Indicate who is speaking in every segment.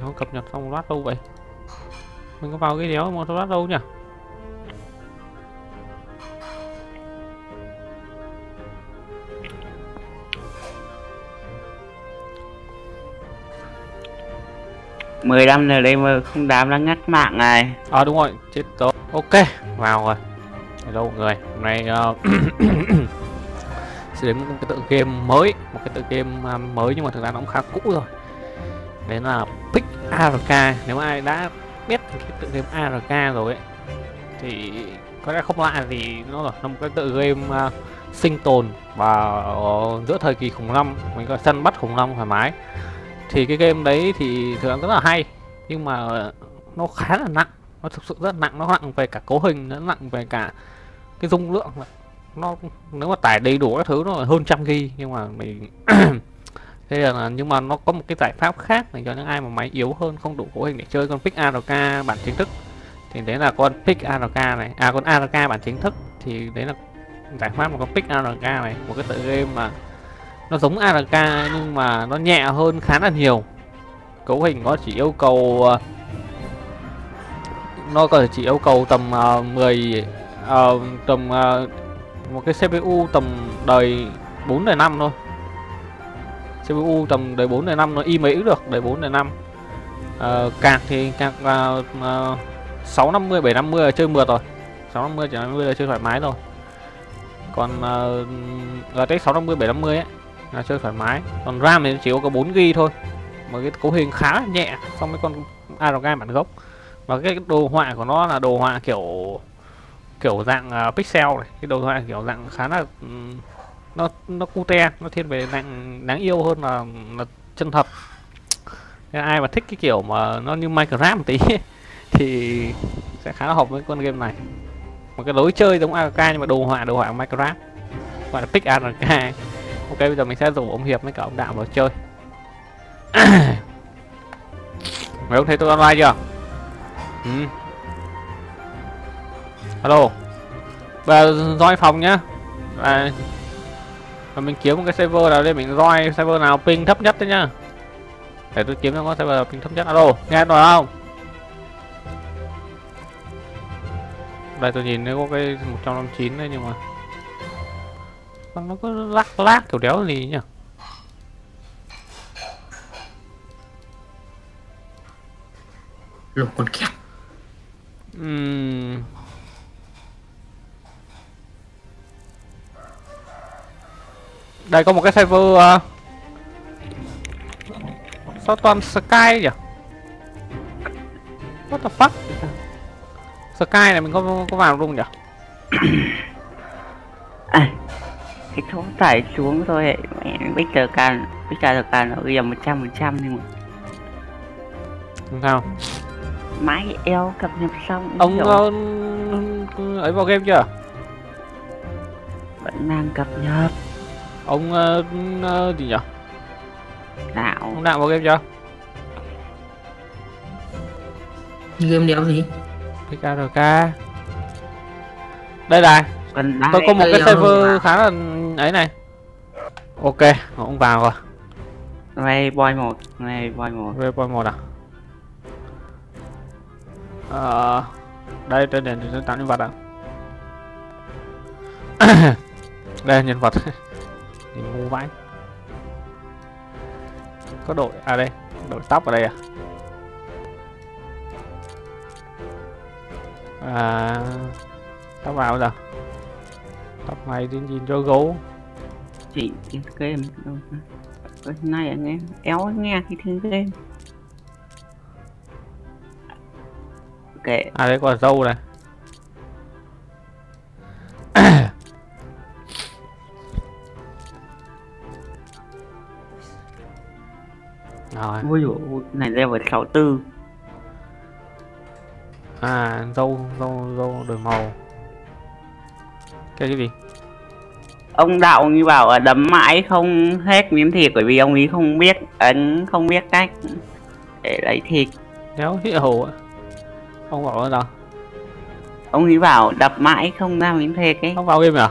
Speaker 1: Nó cập nhật xong lát đâu vậy? Mình có vào cái đéo mà lát đâu nhỉ?
Speaker 2: mười năm giờ đây mà không đám đã ngắt mạng này
Speaker 1: À đúng rồi, chết rồi. Ok, vào rồi. Hello mọi người, hôm nay uh, sẽ đến một cái tựa game mới, một cái tựa game uh, mới nhưng mà thực ra nó cũng khá cũ rồi. Đấy là Pick ARK. Nếu ai đã biết cái tựa game ARK rồi ấy thì có lẽ không lạ gì nó là một cái tựa game uh, sinh tồn và giữa thời kỳ khủng long mình có săn bắt khủng long thoải mái thì cái game đấy thì thực ra rất là hay nhưng mà nó khá là nặng nó thực sự rất nặng nó nặng về cả cấu hình nó nặng về cả cái dung lượng nó nếu mà tải đầy đủ các thứ nó là hơn trăm g nhưng mà mình thế là nhưng mà nó có một cái giải pháp khác để cho những ai mà máy yếu hơn không đủ cấu hình để chơi con pick ARK bản chính thức. Thì đấy là con pick ARK này à con ARK bản chính thức. Thì đấy là giải pháp một con pick ARK này một cái tựa game mà nó giống ARK nhưng mà nó nhẹ hơn khá là nhiều. Cấu hình nó chỉ yêu cầu ờ, nó có chỉ yêu cầu tầm ờ, uh, 10 uh, tầm uh, một cái CPU tầm đời 4 đời 5 thôi. CPU tầm đời 4 đời 5 nó y mấy được đời 4 đời 5 uh, cạc thì cạc uh, uh, 650 750 là chơi mượt rồi. 650 750 là chơi thoải mái rồi. Còn uh, RTX 650 750 ấy là chơi thoải mái. Còn RAM thì chỉ có 4 GB thôi. Mà cái cấu hình khá là nhẹ so với con ARK bản gốc. Và cái đồ họa của nó là đồ họa kiểu kiểu dạng uh, pixel này cái đồ họa kiểu dạng khá là um, nó nó cute nó thiên về dạng đáng yêu hơn là, là chân thật. Nên ai mà thích cái kiểu mà nó như Minecraft một tí thì sẽ khá là hợp với con game này. Một cái lối chơi giống ARK nhưng mà đồ họa đồ họa Minecraft gọi là pick ARK ok bây giờ mình sẽ rủ ông hiệp với cả ông đạo vào chơi. Mấy ông thấy tôi online chưa? Ừ alo giờ roi phòng nhá. À, và mình kiếm một cái server nào đây mình roi server nào ping thấp nhất đấy nhá. Để tôi kiếm cho có server nào ping thấp nhất. Alo nghe rồi không? Đây tôi nhìn nếu có cái 159 đấy nhưng mà nó cứ lắc lắc kiểu đéo gì nhỉ?
Speaker 3: Lục con két
Speaker 1: uhm. Đây có một cái server uh... sao toàn sky nhỉ? What the fuck? Sky này mình có có vào luôn nhỉ?
Speaker 2: À, cái số tải xuống thôi mẹ biết giờ can biết giờ can nó trăm phần trăm nhưng mà.
Speaker 1: Không sao?
Speaker 2: Máy eo cập nhật xong
Speaker 1: ông uh, ấy vào game chưa?
Speaker 2: Vẫn đang cập nhật
Speaker 1: ông uh, gì nhỉ
Speaker 2: đạo.
Speaker 1: Ông đạo vào game chưa?
Speaker 3: Game đéo gì?
Speaker 1: PKRK đây này tôi có một cái server khá là ấy này. Ok ông vào rồi.
Speaker 2: Này boy một này boy một.
Speaker 1: Waypoint một à? Ờ, đây đây để để tạo nhân vật ạ. Đây nhân vật nhìn ngu vãi. Có đội à đây đội tóc ở đây à? À tóc vào giờ. Tóc này thì nhìn cho gấu.
Speaker 2: Chị cái game. Đâu này anh em éo nghe cái thứ game. Ok
Speaker 1: à đấy có dâu này
Speaker 2: ui dồi này level 64
Speaker 1: à dâu dâu dâu đổi màu. Cái cái gì?
Speaker 2: Ông đạo như bảo là đấm mãi không hết miếng thịt bởi vì ông ấy không biết ấn không biết cách để lấy thịt.
Speaker 1: Đéo hiểu ạ. Ông bảo là sao?
Speaker 2: Ông ấy bảo đập mãi không ra miếng thịt ấy.
Speaker 1: Không vào game à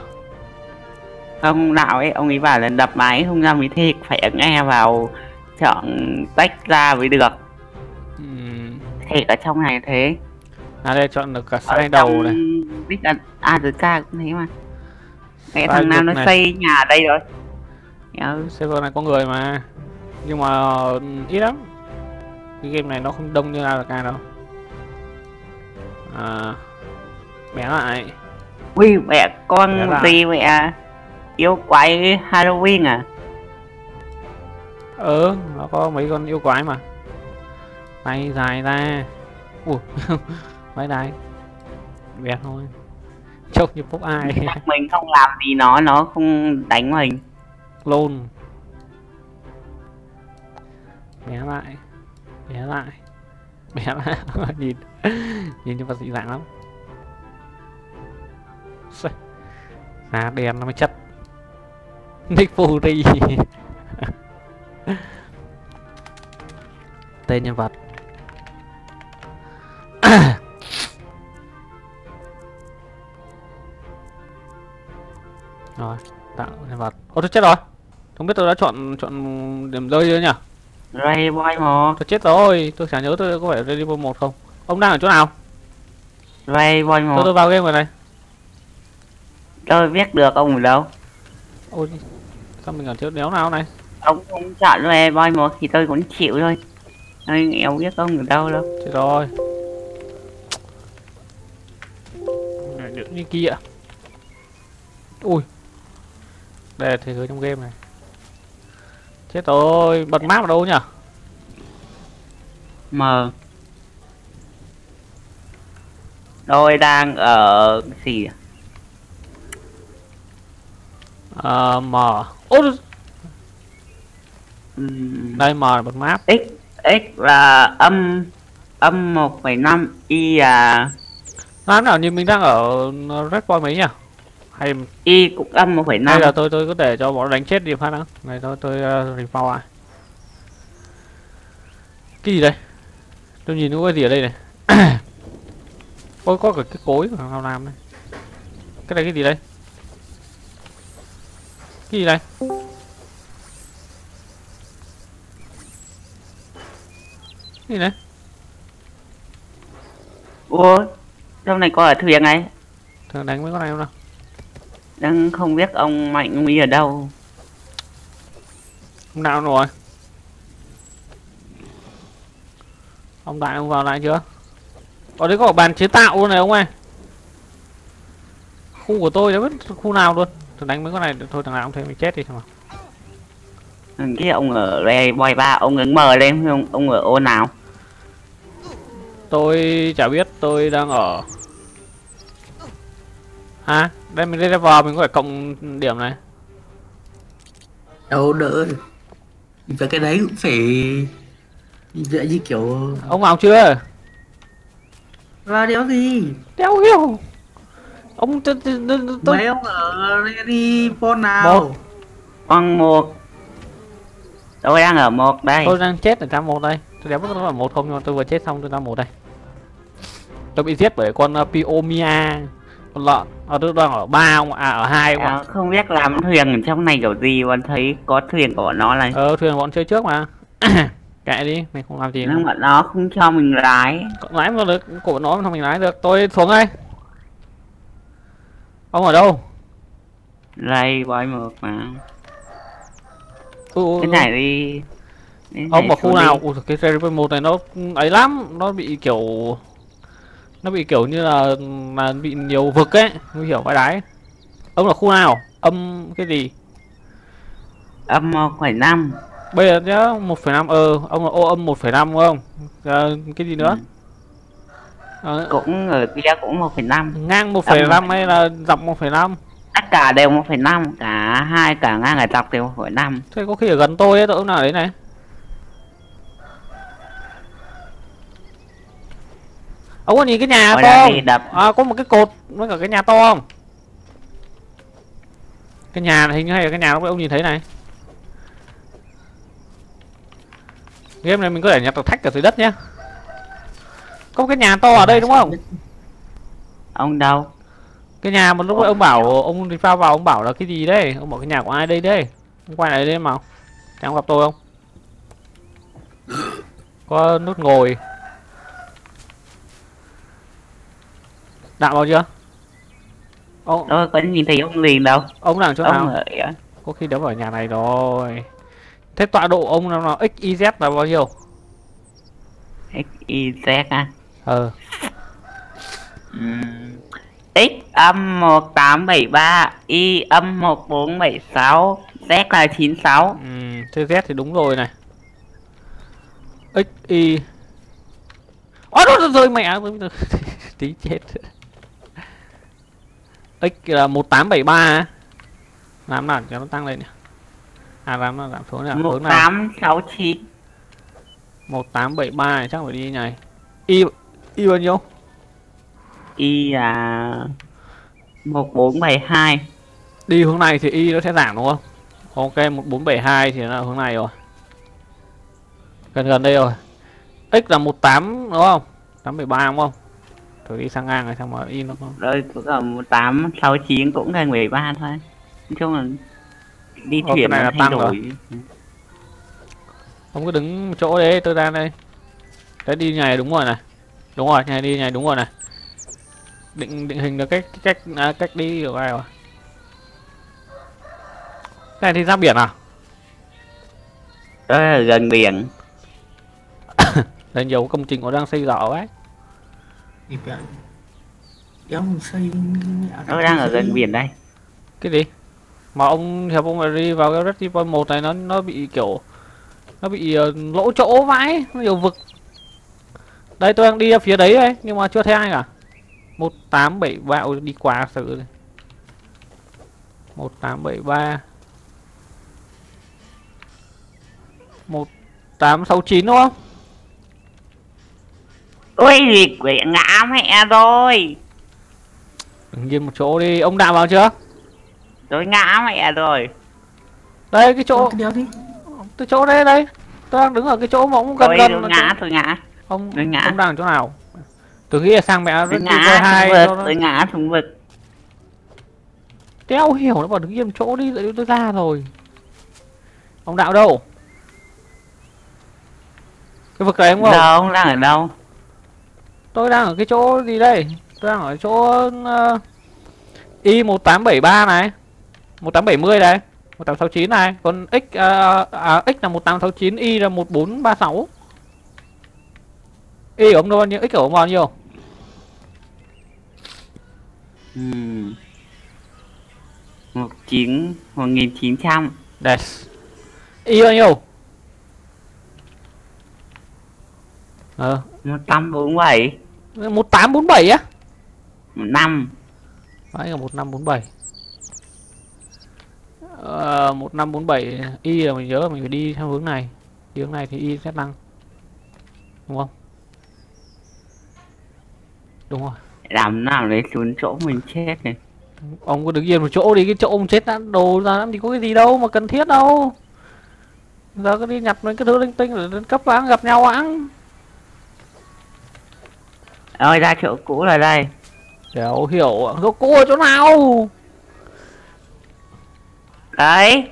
Speaker 2: ông đạo ấy ông ấy bảo là đập mãi không ra miếng thịt phải nghe vào chọn tách ra mới được.
Speaker 1: Ừm,
Speaker 2: thịt ở trong này thế.
Speaker 1: À đây chọn được cả sai đầu này.
Speaker 2: Big A từ K cũng thế mà.
Speaker 1: Sai
Speaker 2: thằng nam nó
Speaker 1: này.
Speaker 2: xây nhà ở đây rồi. Ừ.
Speaker 1: server này có người mà. Nhưng mà ừ, ít lắm. Cái game này nó không đông như ARK đâu. À bé lại.
Speaker 2: Ui mẹ con
Speaker 1: lại.
Speaker 2: gì mẹ? Yêu quái Halloween à
Speaker 1: ừ nó có mấy con yêu quái mà. Tay dài ra. Ui mấy đai bé thôi. Trông như phúc ai
Speaker 2: mình không làm gì nó nó không đánh mình.
Speaker 1: Lôn. Bé lại bé lại. Bé lại. Nhìn nhìn như vật dị dạng lắm. À đèn nó mới chất. Nick Fury tên nhân vật. Rồi tạo nhân vật. Ô tôi chết rồi. Không biết tôi đã chọn chọn điểm rơi chưa nhỉ?
Speaker 2: Ray Boy một.
Speaker 1: Tôi chết rồi. Tôi chả nhớ tôi có phải Ready Evil 1 không. Ông đang ở chỗ nào?
Speaker 2: Ray Boy
Speaker 1: tôi
Speaker 2: một.
Speaker 1: tôi vào game rồi này.
Speaker 2: Tôi biết được ông ở đâu.
Speaker 1: Ôi sao mình ở chỗ đéo nào này
Speaker 2: ông không chọn Ray Boy một thì tôi cũng chịu thôi. Tôi em biết ông ở đâu đâu.
Speaker 1: Chết rồi. Được như kia. Ui. Đây là thế giới trong game này. Chết rồi. Bật map ở đâu nhỉ?
Speaker 2: Mờ tôi đang ở gì? À?
Speaker 1: mờ
Speaker 2: Ừm,
Speaker 1: đây mờ là bật map
Speaker 2: x x là âm âm 1,5 y là
Speaker 1: làm nào như mình đang ở red boy mấy nhỉ? Hay
Speaker 2: y cũng âm
Speaker 1: hay
Speaker 2: 1,5
Speaker 1: là tôi tôi có để cho bọn nó đánh chết đi phát nữa này tôi tôi uh, refound lại. Cái gì đây? Tôi nhìn có cái gì ở đây này? Ôi có cả cái cối của thằng làm này cái này cái gì đây? Cái gì đây gì đây
Speaker 2: ủa trong này có ở thuyền này
Speaker 1: thằng đánh mấy con này không nào
Speaker 2: đang không biết ông mạnh ông ý ở đâu.
Speaker 1: Ông nào rồi? Ông đại ông vào lại chưa? Ở đấy có bàn chế tạo luôn này ông ơi. Khu của tôi đã biết khu nào luôn. Tôi đánh mấy con này thôi thằng nào cũng thấy mình chết đi mà
Speaker 2: Thằng kia ông ở Ray Boy 3 ông ứng mờ lên ông ông ở ô nào
Speaker 1: tôi chả biết tôi đang ở à đây mình lên level mình có phải cộng điểm này.
Speaker 3: Đâu đỡ. Và cái đấy cũng phải dựa như kiểu
Speaker 1: ông vào chưa?
Speaker 3: Là đéo gì?
Speaker 1: Đéo hiểu. Ông tôi,
Speaker 3: mấy ông ở đi pon nào?
Speaker 1: Một.
Speaker 2: con một. Tôi đang ở một đây.
Speaker 1: Tôi đang chết ở trăm một đây tôi đéo biết nó là một không nhưng mà tôi vừa chết xong tôi đang một đây. Tôi bị giết bởi con uh, Piomia. Con lợn. Ở tôi đang ở ba ông à ở hai ông ạ.
Speaker 2: À, không biết làm thuyền ở trong này kiểu gì mà thấy có thuyền của nó này.
Speaker 1: Ờ thuyền bọn chơi trước mà. Kệ đi mình không làm gì
Speaker 2: nhưng mà nó không cho mình lái.
Speaker 1: Lái mà được của nó mà mình lái được. Tôi xuống đây. Ông ở đâu?
Speaker 2: Ray Boy một mà.
Speaker 1: Ừ,
Speaker 2: cái này đi
Speaker 1: ông ở khu nào. Ui, cái series một này nó ấy lắm. Nó bị kiểu nó bị kiểu như là là bị nhiều vực ấy. Nguy hiểm vãi đái. Ông ở khu nào? Âm cái gì?
Speaker 2: Âm 1,5
Speaker 1: bây giờ nhá một phẩy năm. Ờ ông là ô âm một phẩy năm đúng không? Ờ, cái gì nữa? Ờ,
Speaker 2: cũng ở kia cũng 1,5
Speaker 1: ngang một phẩy năm hay là dọc một phẩy năm?
Speaker 2: Tất cả đều 1,5 cả hai cả ngang cả dọc đều 1,5
Speaker 1: thế có khi ở gần tôi ấy tôi nào đấy này ông có nhìn cái nhà
Speaker 2: Tôi
Speaker 1: to không?
Speaker 2: đập.
Speaker 1: À, có một cái cột với cả cái nhà to không? Cái nhà này hình như hay là cái nhà lúc ông nhìn thấy này. Game này mình có thể nhặt được thách ở dưới đất nhá. Có một cái nhà to ở đây đúng không?
Speaker 2: Ông đâu?
Speaker 1: Cái nhà mà lúc ông bảo ông đi vào vào ông bảo là cái gì đấy ông bảo cái nhà của ai đây đây? Ông quay lại đây mà. Chẳng gặp tôi không? Có nút ngồi đạm vào chưa? Ông
Speaker 2: tôi có nhìn thấy ông liền đâu.
Speaker 1: Ông đang chỗ
Speaker 2: ông
Speaker 1: nào?
Speaker 2: ở
Speaker 1: có khi đéo ở nhà này rồi. Thế tọa độ ông nào nào xyz là bao nhiêu?
Speaker 2: XYZ á?
Speaker 1: Ờ.
Speaker 2: X âm 1873 Y âm 1476 Z là 96
Speaker 1: um, thế z thì đúng rồi này. X y ôi rồi rồi mẹ tí chết x là một tám bảy ba làm nào cho nó tăng lên nhỉ? À làm nó giảm xuống nhỉ? Hướng này
Speaker 2: 1869
Speaker 1: một tám bảy ba chắc phải đi này. Y y bao nhiêu?
Speaker 2: Y là 1472
Speaker 1: đi hướng này thì y nó sẽ giảm đúng không? Ok một bốn bảy hai thì nó là hướng này rồi. Gần gần đây rồi. X là một tám đúng không? tám bảy ba đúng không thử đi sang ngang rồi xong mà y nó không?
Speaker 2: Rồi cũng ở 1869 cũng gần 13 thôi. Nói chung là đi
Speaker 1: cái này là
Speaker 2: thay
Speaker 1: tăng
Speaker 2: đổi.
Speaker 1: Không cứ đứng một chỗ đấy tôi ra đây. Đấy đi này đúng rồi này. Đúng rồi này đi này đúng rồi này. Định định hình được cách cách à, cách đi của ai rồi. Cái này thì ra biển à?
Speaker 2: Đó là gần biển.
Speaker 1: Đây nhiều công trình họ đang xây dở ấy
Speaker 3: thì phải kéo mình xây
Speaker 2: Nó đang ở gần biển đây.
Speaker 1: Cái gì? Mà ông hiệp ông đi vào cái Ready Point 1 này nó nó bị kiểu nó bị ờ, lỗ chỗ vãi nó nhiều vực. Đây tôi đang đi ở phía đấy đây nhưng mà chưa thấy ai cả. Một tám bảy ba đi qua sự này một tám bảy ba. Một tám sáu chín đúng không
Speaker 2: Ôi liệt quệ ngã mẹ rồi.
Speaker 1: Đừng yên một chỗ đi. Ông đạo vào chưa?
Speaker 2: Tôi ngã mẹ rồi.
Speaker 1: Đây cái chỗ.
Speaker 3: Cái đéo đi.
Speaker 1: Cái chỗ đây đây tôi đang đứng ở cái chỗ mà ông gần
Speaker 2: Tôi
Speaker 1: gần
Speaker 2: tôi ngã
Speaker 1: chỗ-
Speaker 2: tôi ngã.
Speaker 1: Ông
Speaker 2: tôi ngã.
Speaker 1: ông đang ở chỗ nào? Tôi nghĩ là sang mẹ
Speaker 2: Tôi
Speaker 1: Ready
Speaker 2: ngã
Speaker 1: Point hai
Speaker 2: vực Tôi ngã thùng vực.
Speaker 1: Đéo hiểu nó bảo đứng yên một chỗ đi tại tôi ra rồi. Ông đạo đâu? Cái vực này đúng không
Speaker 2: Đâu ông đang ở đâu
Speaker 1: Tôi đang ở cái chỗ gì đây? Tôi đang ở chỗ uh, Y 1873 này. 1870 này. 1869 này. Còn X uh, à, X là 1869 Y là 1436 Y của ông đâu bao nhiêu X của ông bao nhiêu
Speaker 2: Ừm. một chín một nghìn chín trăm.
Speaker 1: Des Y bao nhiêu Ờ.
Speaker 2: Một trăm bốn bảy
Speaker 1: 1847 á.
Speaker 2: Năm.
Speaker 1: Đấy là 1547 ờ, 1547 Y là mình nhớ là mình phải đi theo hướng này. Đi hướng này thì Y sẽ tăng. Đúng không? Đúng rồi.
Speaker 2: Làm nào đấy xuống chỗ mình chết này.
Speaker 1: Ông có đứng yên một chỗ đi Cái chỗ ông chết đã đồ ra làm gì có cái gì đâu mà cần thiết đâu. Giờ cứ đi nhặt mấy cái thứ linh tinh để lên cấp vãng gặp nhau vãng
Speaker 2: ơi ra chỗ cũ là đây.
Speaker 1: Đéo hiểu Chỗ cũ ở chỗ nào?
Speaker 2: Đấy.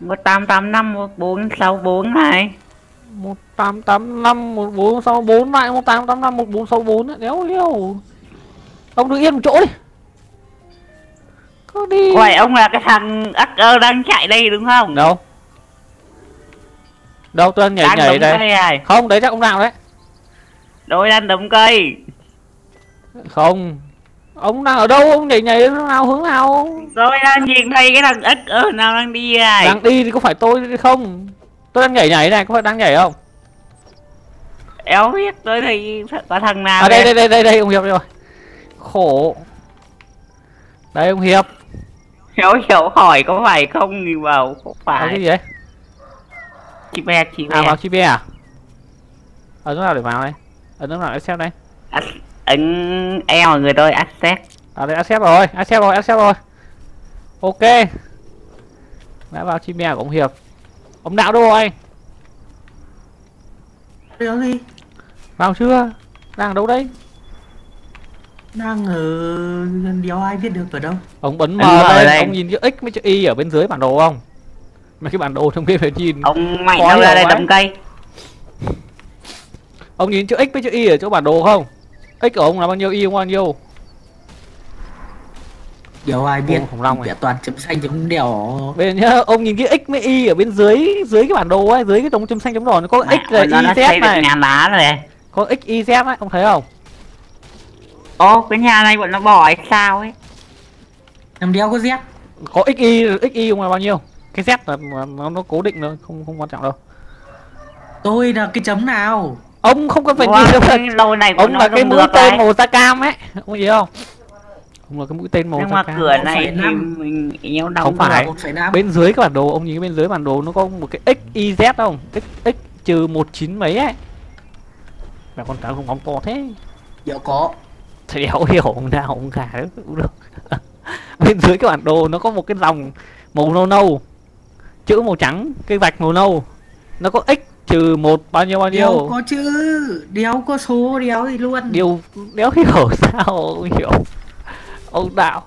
Speaker 2: một tám tám năm một bốn sáu bốn này.
Speaker 1: 1885 1464 lại 1885 1464 ấy. đéo hiểu. Ông đứng yên một chỗ đi. Cứ đi.
Speaker 2: Uầy ông là cái thằng ơ đang chạy đây đúng không?
Speaker 1: Đâu? Đâu tôi nhảy
Speaker 2: đang
Speaker 1: nhảy đây.
Speaker 2: này.
Speaker 1: Không đấy chắc ông nào đấy
Speaker 2: đôi đang đống cây.
Speaker 1: Không. Ông đang ở đâu? Ông nhảy nhảy hướng nào hướng nào?
Speaker 2: Tôi đang nhìn thấy cái thằng ất ơ nào đang đi này.
Speaker 1: Đang đi thì có phải tôi không? Tôi đang nhảy nhảy này có phải đang nhảy không?
Speaker 2: Éo biết tôi thấy có thằng nào
Speaker 1: à đây
Speaker 2: đây.
Speaker 1: đây đây đây ông hiệp rồi. Khổ. Đây ông hiệp.
Speaker 2: Hiểu hiểu hỏi có phải không thì bảo không
Speaker 1: à, cái
Speaker 2: phải
Speaker 1: gì đấy?
Speaker 2: Chị be chị
Speaker 1: à
Speaker 2: be
Speaker 1: vào chi à? Ở chỗ nào để vào đây ở chỗ nào để xem đây
Speaker 2: Ac- ấn E mọi người tôi access
Speaker 1: À đây accept rồi, accept rồi, accept rồi. Ok. Đã vào chim mèo của ông Hiệp. Ông đạo đâu rồi?
Speaker 3: đéo đi
Speaker 1: Vào chưa? Đang ở đâu đấy?
Speaker 3: đang ở đéo ai biết được ở đâu
Speaker 1: ông bấm M
Speaker 2: Ấn M
Speaker 1: lên
Speaker 2: lên.
Speaker 1: ông nhìn chữ x với chữ y ở bên dưới bản đồ không mấy cái bản đồ trong kia phải nhìn
Speaker 2: ông mạnh đâu ra đây đâm cây
Speaker 1: ông nhìn chữ x với chữ y ở chỗ bản đồ không? X của ông là bao nhiêu y bao nhiêu?
Speaker 3: Đéo ai biết
Speaker 1: khủng long này.
Speaker 3: Toàn chấm xanh chấm đèo
Speaker 1: bây giờ nhá ông nhìn cái x với y ở bên dưới dưới cái bản đồ ấy dưới cái dòng chấm xanh chấm đỏ nó có
Speaker 2: Mẹ,
Speaker 1: x là y z này.
Speaker 2: nhà lá rồi này.
Speaker 1: Có x y z ấy ông thấy không?
Speaker 2: Ô cái nhà này bọn nó bỏ hay sao ấy?
Speaker 3: Làm đéo có dép
Speaker 1: có x y x y ông là bao nhiêu? Cái z là là nó, nó cố định thôi không không quan trọng đâu.
Speaker 3: Tôi là cái chấm nào
Speaker 1: ông không cần phải
Speaker 2: Wow,
Speaker 1: nhìn đâu
Speaker 2: lầu này
Speaker 1: ông là cái mũi tên màu da cam ấy. Ông hiểu không? Ông là cái mũi tên màu
Speaker 2: nhưng
Speaker 1: da
Speaker 2: mà
Speaker 1: cam.
Speaker 2: cửa này thì mình nhéo đóng
Speaker 1: Không phải. bên dưới cái bản đồ ông nhìn cái bên dưới bản đồ nó có một cái x y z không? X x trừ một chín mấy ấy. Là con cá không bóng to thế.
Speaker 3: Đéo có.
Speaker 1: Thì đéo hiểu ông nào ông gà đấy cũng được. Bên dưới cái bản đồ nó có một cái dòng màu nâu nâu. Chữ màu trắng cái vạch màu nâu. Nó có x trừ một bao nhiêu bao
Speaker 3: đéo
Speaker 1: nhiêu
Speaker 3: có chữ đéo có số đéo gì luôn.
Speaker 1: Điều đéo hiểu sao? Ông hiểu. Ông đạo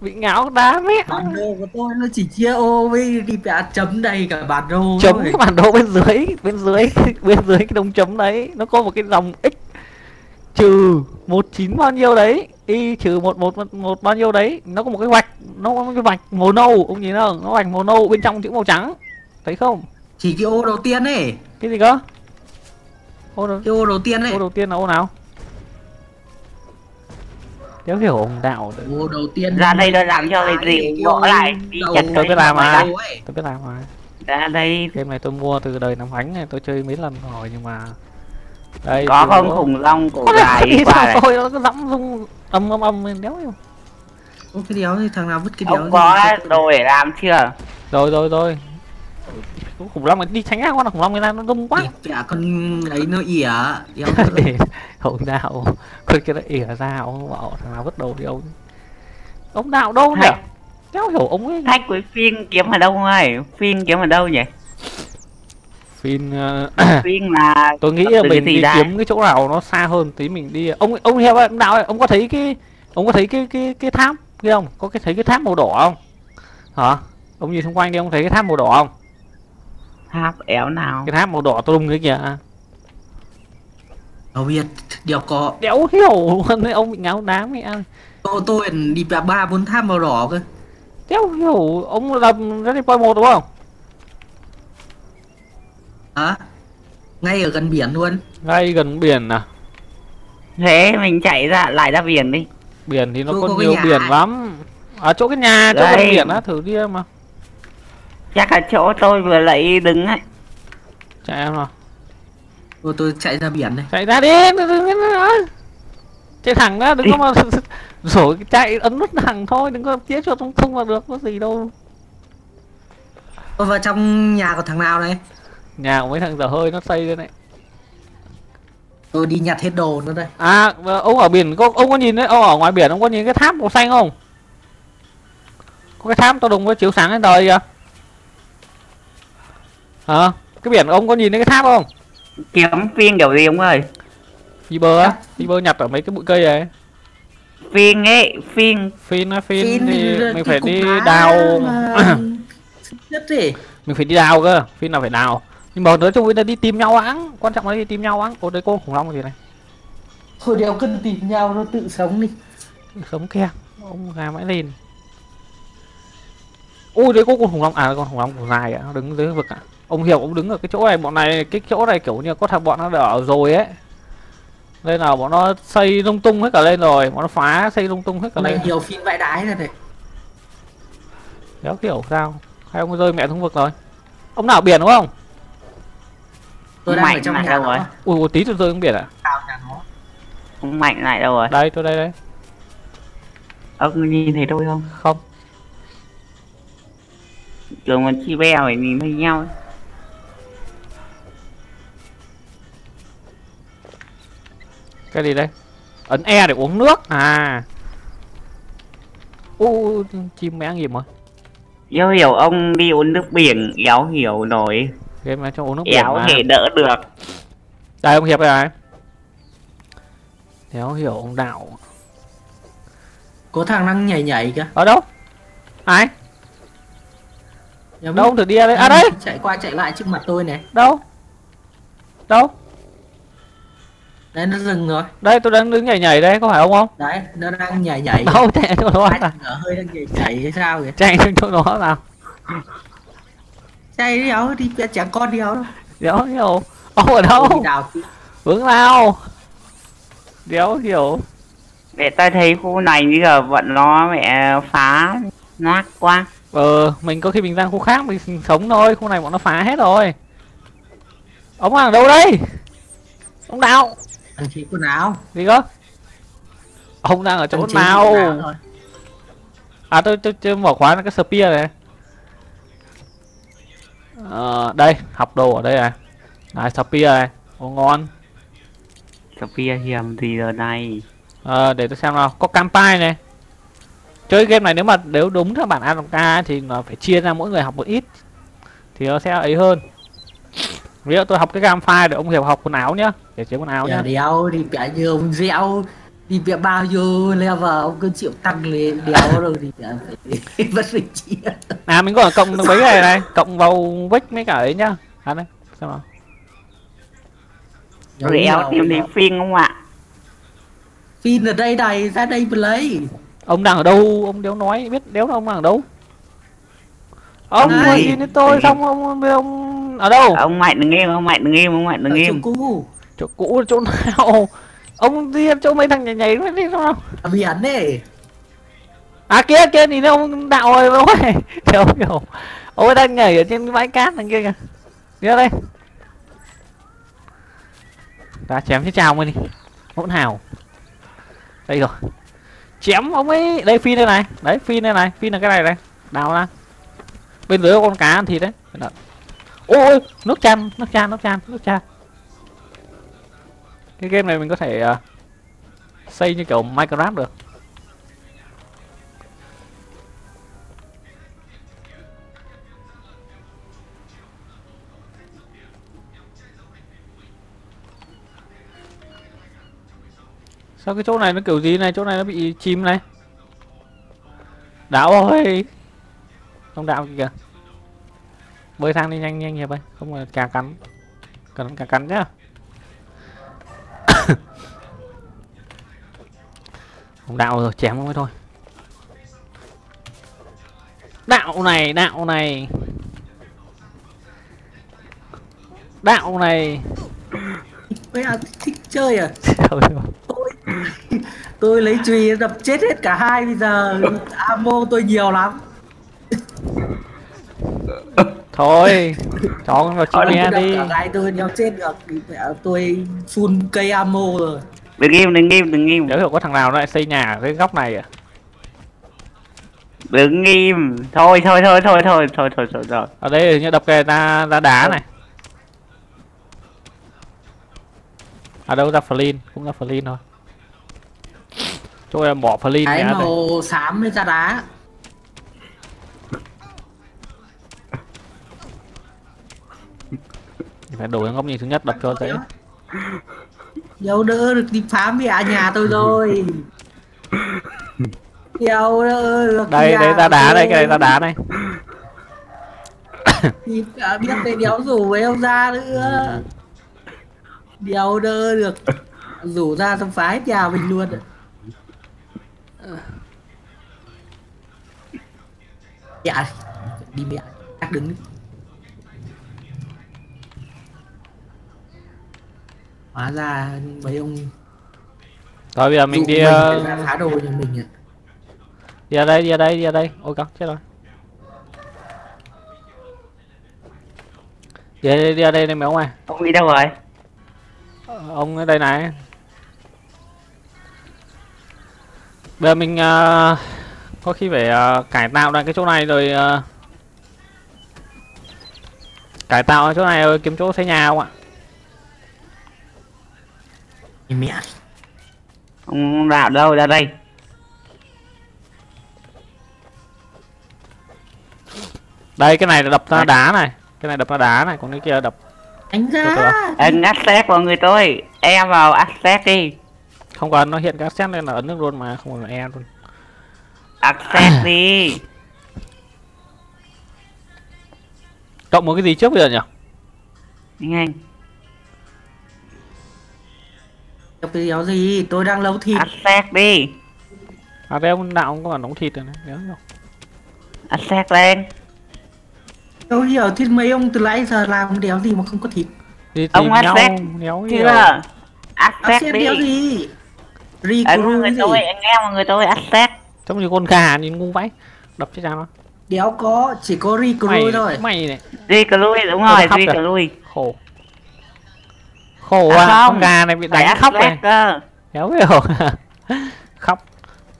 Speaker 1: bị ngáo đá mét
Speaker 3: bản đồ của tôi nó chỉ chia ô với đi vẽ chấm đầy cả bản đồ
Speaker 1: chấm cái bản đồ bên dưới bên dưới bên dưới cái đồng chấm đấy nó có một cái dòng x. Trừ một chín bao nhiêu đấy y trừ một một một bao nhiêu đấy nó có một cái vạch nó có một cái vạch màu nâu ông nhìn không? Nó vạch màu nâu bên trong chữ màu trắng thấy không
Speaker 3: chỉ cái ô đầu tiên ấy.
Speaker 1: Cái gì cơ? Ô đầu,
Speaker 3: cái ô đầu tiên ấy.
Speaker 1: Ô đầu tiên là ô nào? Đéo hiểu ông đạo đấy.
Speaker 3: ô đầu tiên
Speaker 2: ra đây nó làm cho cái gì? bỏ lại. đi chặt
Speaker 1: tôi biết làm mà. tôi biết làm mà.
Speaker 2: Ra đây.
Speaker 1: Game này tôi mua từ đời năm ánh này tôi chơi mấy lần rồi nhưng mà đây
Speaker 2: có không?
Speaker 1: Lỗ-
Speaker 2: khủng long cổ
Speaker 1: Có
Speaker 2: dài qua
Speaker 1: sao
Speaker 2: này.
Speaker 1: thôi nó cứ dẫm rung âm âm âm lên đéo. Hiểu
Speaker 3: Ô, cái đéo thì thằng nào vứt cái đéo
Speaker 2: ông
Speaker 3: gì
Speaker 2: có đồ để làm chưa?
Speaker 1: Rồi rồi rồi khủng long đi tránh ra con khủng long này nó rung quá.
Speaker 3: Vẽ con ấy nó ỉa
Speaker 1: để hậu đạo con kia nó ỉa ra ông bảo thằng nào vứt đồ đi ông. Ông đạo đâu nhỉ? Đéo hiểu ông ấy.
Speaker 2: Thách với phiên kiếm ở đâu ơi phiên kiếm ở đâu nhỉ?
Speaker 1: Phim ờ,
Speaker 2: phiên là
Speaker 1: tôi nghĩ là mình đi
Speaker 2: ra?
Speaker 1: kiếm cái chỗ nào nó xa hơn tí mình đi. Ông ông theo ông đạo ơi ông có thấy cái ông có thấy cái cái cái tháp kia không? Có cái thấy cái tháp màu đỏ không? Hả? Ông nhìn xung quanh đi ông thấy cái tháp màu đỏ không
Speaker 2: tháp éo nào?
Speaker 1: Cái tháp màu đỏ tôi đúng cái kìa.
Speaker 3: Đâu biết đéo có
Speaker 1: đéo hiểu luôn đấy ông bị ngáo đá mẹ ơi
Speaker 3: tôi tôi đi ba bốn tháp màu đỏ cơ.
Speaker 1: Đéo hiểu ông làm Ready Boy một đúng không?
Speaker 3: Hả? Ngay ở gần biển luôn.
Speaker 1: Ngay gần biển à?
Speaker 2: Thế mình chạy ra lại ra biển đi.
Speaker 1: Biển thì nó có
Speaker 3: có
Speaker 1: nhiều biển
Speaker 3: ấy.
Speaker 1: lắm. Ở chỗ cái nhà chỗ gần
Speaker 2: Đây.
Speaker 1: biển á thử đi mà
Speaker 2: chắc là chỗ tôi vừa lấy đứng ấy.
Speaker 1: Chạy em nào.
Speaker 3: Tôi tôi chạy ra biển này
Speaker 1: chạy ra đi chạy thẳng á đừng có mà rồi chạy ấn nút thẳng thôi đừng có tía chuột không thông vào được có gì đâu.
Speaker 3: Tôi vào trong nhà của thằng nào này
Speaker 1: nhà của mấy thằng dở hơi nó xây lên đấy.
Speaker 3: Tôi đi nhặt hết đồ nữa đây.
Speaker 1: À và ông ở biển có ông có nhìn đấy ông ở ngoài biển ông có nhìn cái tháp màu xanh không? Có cái tháp to đùng với chiếu sáng lên đời kìa hả? Cái biển ông có nhìn thấy cái tháp không?
Speaker 2: Kiếm phiên kiểu gì ông ơi?
Speaker 1: Đi bơ á? Đi bơ nhặt ở mấy cái bụi cây này
Speaker 2: phiên ấy phiên.
Speaker 1: Phin á Phin thì mình phải đi đào.
Speaker 3: mà
Speaker 1: mình phải đi đào cơ phin là phải đào. Nhưng mà nói chung là đi tìm nhau áng quan trọng là đi tìm nhau áng. Ô đây có khủng long gì này?
Speaker 3: Thôi đéo cần tìm nhau nó tự sống đi.
Speaker 1: Sống kia ông gà mãi lên. Ui đấy có con khủng long à con khủng long của dài ạ nó đứng dưới vực ạ ông hiểu ông đứng ở cái chỗ này bọn này cái chỗ này kiểu như có thằng bọn nó đã ở rồi ấy. Nên là bọn nó xây lung tung hết cả lên rồi bọn nó phá xây lung tung hết cả lên.
Speaker 3: nhiều phim vãi đái rồi này.
Speaker 1: Đéo hiểu sao? Hai ông rơi mẹ xuống vực rồi? Ông nào biển đúng không?
Speaker 3: Tôi đang ở
Speaker 2: Mạnh
Speaker 3: trong
Speaker 2: là
Speaker 3: nhà
Speaker 2: rồi?
Speaker 1: ui một tí tôi rơi xuống biển
Speaker 3: nó.
Speaker 2: Ông mạnh lại đâu rồi?
Speaker 1: Đây tôi đây đây.
Speaker 2: Ông nhìn thấy tôi không?
Speaker 1: Không.
Speaker 2: Thường mà chi beo phải nhìn thấy nhau ấy.
Speaker 1: Cái gì đây? Ấn e để uống nước. À. U chim mẹ nghiệp rồi
Speaker 2: Yêu hiểu ông đi uống nước biển éo hiểu nổi.
Speaker 1: Game này cho uống nước biển
Speaker 2: éo
Speaker 1: mà.
Speaker 2: thể đỡ được.
Speaker 1: Đây ông hiệp đây này. Đéo hiểu ông đạo.
Speaker 3: Có thằng đang nhảy nhảy kìa.
Speaker 1: Ở đâu? Ai? Đâu thử đi đây à đây.
Speaker 3: chạy qua chạy lại trước mặt tôi này.
Speaker 1: Đâu? Đâu
Speaker 3: đấy nó dừng rồi.
Speaker 1: Đây tôi đang đứng nhảy nhảy đây có phải ông? Không
Speaker 3: đấy nó đang nhảy nhảy.
Speaker 1: Đâu chạy chỗ đó à
Speaker 3: ở hơi đang nhảy nhảy hay sao kìa?
Speaker 1: Chạy xuống chỗ đó nào
Speaker 3: chạy đi áo đi chẳng con đi áo đâu
Speaker 1: đéo hiểu. Ông ở đâu?
Speaker 3: Đào tí.
Speaker 1: hướng nào. Đéo hiểu.
Speaker 2: Để tôi thấy khu này bây giờ bọn nó mẹ phá nát quá.
Speaker 1: Ờ mình có khi mình sang khu khác mình sống thôi khu này bọn nó phá hết rồi. Ông ở đâu đây? Ông đạo
Speaker 3: thằng chị quần áo.
Speaker 1: Gì cơ ông đang ở chỗ nào?
Speaker 3: quần áo rồi.
Speaker 1: à tôi tôi, tôi mở khóa cái spear này. Ờ, đây học đồ ở đây này. Này spear này. Ồ, ngon.
Speaker 2: Sophia hiểm gì giờ này?
Speaker 1: Ờ, để tôi xem nào. Có campai này. Chơi game này nếu mà nếu đúng theo bản AFK thì nó phải chia ra mỗi người học một ít. Thì nó sẽ ấy hơn ví dụ tôi học cái campai để ông hiểu học quần áo nhá để chế quần áo nhá.
Speaker 3: đéo thì bẻ như ông dẻo đi bẻ bao nhiêu level ông cứ chịu tăng lên đéo rồi thì phải vẫn phải chia
Speaker 1: à mình có cộng mấy cái này này cộng vào vích mấy cả ấy nhá. À đây xem nào.
Speaker 2: Eo tìm đến phim không ạ?
Speaker 3: Pin ở đây này ra đây mà lấy.
Speaker 1: Ông đang ở đâu? Ông đéo nói biết đéo là ông đang ở đâu? Ông vừa nhìn tôi xong ông ông ở đâu?
Speaker 2: Ông mạnh đừng im ông mạnh đừng im ông mạnh đừng
Speaker 3: ở chỗ cũ.
Speaker 1: Chỗ cũ chỗ nào? Ông đi chỗ mấy thằng nhảy nhảy nó đi đâu
Speaker 3: ở biển này
Speaker 1: à kia kia nhìn thấy ông đạo rồi ôi hiểu hiểu ông ấy đang nhảy ở trên cái bãi cát đằng kia kìa. Đi ra đây. Ta chém chết chào mới đi. Hỗn hào. Đây rồi. Chém ông ấy. Đây phin đây này. Đấy phin đây này. Phin là cái này đây. Đào ra. Bên dưới có con cá ăn thịt đấy ôi ôi nước chan nước chan nước chan nước chan cái game này mình có thể uh, xây như kiểu minecraft được Sao cái chỗ này nó kiểu gì này, chỗ này nó bị chìm này. đảo ơi. Không đảo kìa. Bơi thang đi nhanh nhanh hiệp ơi, không là cà cắn. Cần cà cắn nhá. không đạo rồi, chém không ấy thôi. Đạo này, đạo này. Đạo này.
Speaker 3: mấy à thích chơi à tôi tôi lấy chùy đập chết hết cả hai bây giờ ammo tôi nhiều lắm
Speaker 1: Thôi, con vào
Speaker 3: Tôi
Speaker 1: chim
Speaker 3: đập
Speaker 1: đi.
Speaker 3: gai tôi đéo chết được tôi full cây ammo rồi
Speaker 2: đừng im đừng im đừng im
Speaker 1: Nếu hiểu có thằng nào nó lại xây nhà ở cái góc này à?
Speaker 2: đừng im thôi thôi thôi thôi thôi thôi thôi thôi thôi
Speaker 1: Ở đây như đập cái ra ra đá này. À đâu ra Flint, cũng ra Flint thôi. Em bỏ đây.
Speaker 3: màu xám với ra đá
Speaker 1: Phải đổi góc nhìn thứ nhất đập cho dễ.
Speaker 3: Đâu đỡ được đi phá mẹ nhà tôi rồi Đâu đỡ được
Speaker 1: Đây, đây ra đá đây, cái này ra đá này.
Speaker 3: Thì cả biết cái đéo rủ với ông ra nữa Đéo đỡ được Rủ ra xong phá hết nhà mình luôn ạ. Dạ Đi mẹ Chắc đứng Hóa ra mấy ông
Speaker 1: Rồi bây giờ mình
Speaker 3: dụ
Speaker 1: đi
Speaker 3: để
Speaker 1: ờ,
Speaker 3: phá đồ nhà mình ạ
Speaker 1: đi ra đây, đi ra đây, đi ra đây. Ôi cóc chết rồi. Đi ra đây, đi ra đây đây mấy ông à.
Speaker 2: ông đi đâu rồi
Speaker 1: Ờ, ông ở đây này bây giờ mình ờ, có khi phải ờ, cải tạo lại cái chỗ này rồi ờ, cải tạo chỗ này rồi kiếm chỗ xây nhà không ạ
Speaker 3: Mẹ
Speaker 2: ông đạo đâu ra đây.
Speaker 1: Đây cái này đập ra đá này. Cái này đập ra đá này còn cái kia đập. Từ
Speaker 3: ra
Speaker 2: ấn access vào người tôi. Em vào access đi.
Speaker 1: Không cần nó hiện các set lên là ấn nước luôn mà không cần là e luôn.
Speaker 2: Access đi.
Speaker 1: Cộng một cái gì trước bây giờ nhỉ?
Speaker 2: Nhanh. anh
Speaker 3: Đọc cái đéo gì? Tôi đang nấu thịt.
Speaker 2: Access đi.
Speaker 1: À đây ông đạo ông có bản đóng thịt rồi này nhớ không?
Speaker 2: Access lên.
Speaker 3: Đâu hiểu thịt mấy ông từ nãy giờ làm đéo gì mà không có thịt?
Speaker 1: Đi
Speaker 2: Ông
Speaker 1: nhiều
Speaker 2: chưa?
Speaker 3: áp
Speaker 2: access
Speaker 3: xét
Speaker 2: đi.
Speaker 3: đéo gì?
Speaker 2: Anh
Speaker 3: recruit
Speaker 2: người
Speaker 3: gì?
Speaker 2: tôi anh em mọi người tôi access
Speaker 1: giống như con gà nhìn ngu vãi. Đập chết ra nó?
Speaker 3: Đéo có chỉ có recruit thôi.
Speaker 1: mày này.
Speaker 2: Lui đúng rồi cờ lui.
Speaker 1: Khổ khổ
Speaker 2: À
Speaker 1: à, con
Speaker 2: không,
Speaker 1: gà này bị đánh khóc này
Speaker 2: cơ.
Speaker 1: Kéo hiểu Khóc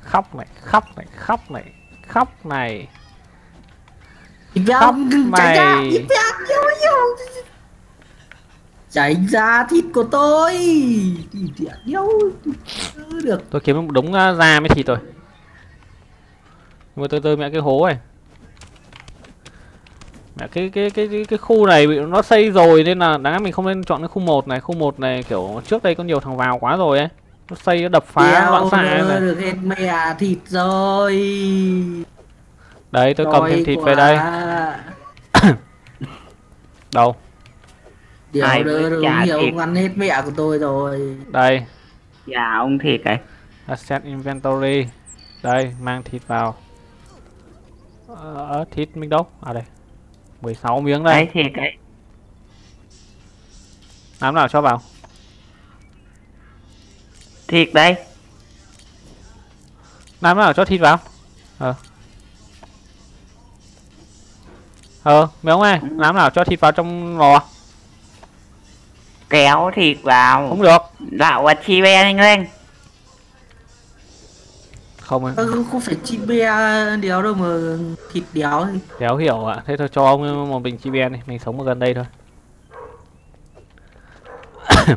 Speaker 1: Khóc này Khóc này Khóc này Khóc này.
Speaker 3: Béo
Speaker 1: Khóc mày.
Speaker 3: tránh ra thịt của tôi. Cứ được.
Speaker 1: Tôi kiếm một đống da mới thịt rồi. Mà tôi tôi mẹ cái hố này cái cái cái cái, cái khu này bị nó xây rồi nên là đáng mình không nên chọn cái khu 1 này, khu 1 này kiểu trước đây có nhiều thằng vào quá rồi ấy. Nó xây nó đập phá loạn xạ này.
Speaker 3: được hết mẹ thịt rồi
Speaker 1: Đấy tôi cầm thêm thịt
Speaker 3: quá.
Speaker 1: về đây. Đâu?
Speaker 3: đéo
Speaker 2: Ai
Speaker 3: được
Speaker 2: trả
Speaker 3: nhiều
Speaker 2: thịt?
Speaker 3: ông ăn hết mẹ của tôi rồi
Speaker 1: Đây.
Speaker 2: dạ ông thiệt ấy
Speaker 1: Asset inventory. Đây, mang thịt vào. Ờ, thịt mình đâu? À đây. 16 miếng đây.
Speaker 2: đấy thiệt ấy
Speaker 1: Làm nào cho vào?
Speaker 2: thiệt đấy
Speaker 1: Làm nào cho thịt vào? Ờ. Ờ, mấy ông ơi, làm nào cho thịt vào trong lò?
Speaker 2: kéo thịt vào
Speaker 1: Không được.
Speaker 2: đạo và chi anh lên
Speaker 1: Không,
Speaker 3: Ơ, không, không phải chi be đéo đâu mà thịt đéo thì
Speaker 1: đéo hiểu ạ. Thế thôi cho ông một bình chi ben đi, mình sống ở gần đây thôi.